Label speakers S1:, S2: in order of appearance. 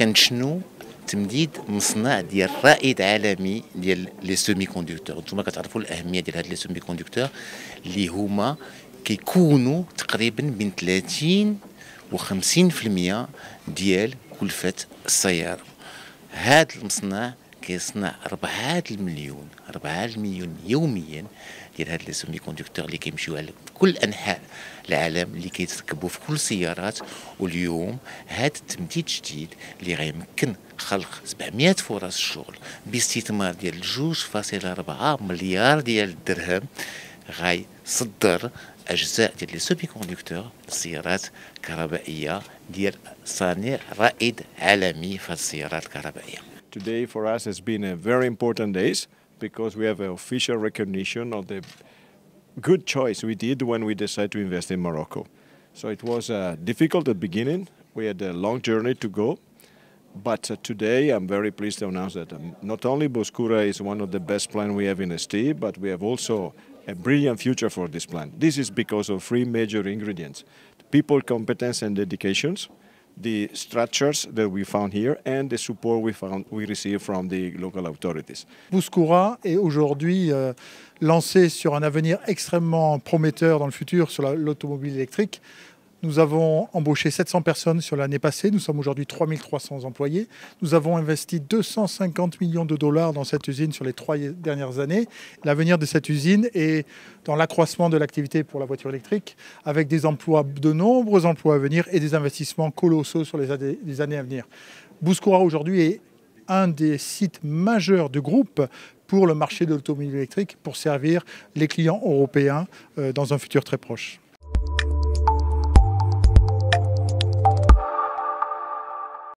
S1: دشنو تمديد مصنع ديال رائد عالمي ديال les semi-conducteurs نتوما كتعرفوا الأهمية ديال هاد les semi-conducteurs اللي هما كيكونوا تقريبا بين 30 و 50% ديال كلفة السيارة. هذا المصنع كيصنع 4 المليون 4 المليون يوميا ديال هاد les semi-conducteurs اللي كيمشيو على كل أنحاء العالم اللي كيتركبوا في كل السيارات واليوم هاد التمديد الجديد اللي غيمكن خلق 700 فرص شغل باستثمار ديال 2.4 مليار ديال الدرهم غيصدر أجزاء ديال لي سوبي كوندكتور السيارات الكهربائيه ديال صانع رائد عالمي في السيارات الكهربائية.
S2: Today for us has been a very important day because we have an official recognition of the good choice we did when we decided to invest in Morocco. So it was uh, difficult at the beginning. We had a long journey to go. But uh, today I'm very pleased to announce that um, not only Boscura is one of the best plants we have in ST, but we have also a brilliant future for this plant. This is because of three major ingredients. People competence and dedications, the structures that we found here and the support we found we received from the local authorities.
S3: Bouskoura est aujourd'hui euh, lancé sur un avenir extrêmement prometteur dans le futur sur l'automobile électrique. Nous avons embauché 700 personnes sur l'année passée. Nous sommes aujourd'hui 3300 employés. Nous avons investi 250 millions de dollars dans cette usine sur les trois dernières années. L'avenir de cette usine est dans l'accroissement de l'activité pour la voiture électrique, avec de nombreux emplois à venir et des investissements colossaux sur les années, à venir. Bouskoura aujourd'hui est un des sites majeurs du groupe pour le marché de l'automobile électrique, pour servir les clients européens euh, dans un futur très proche.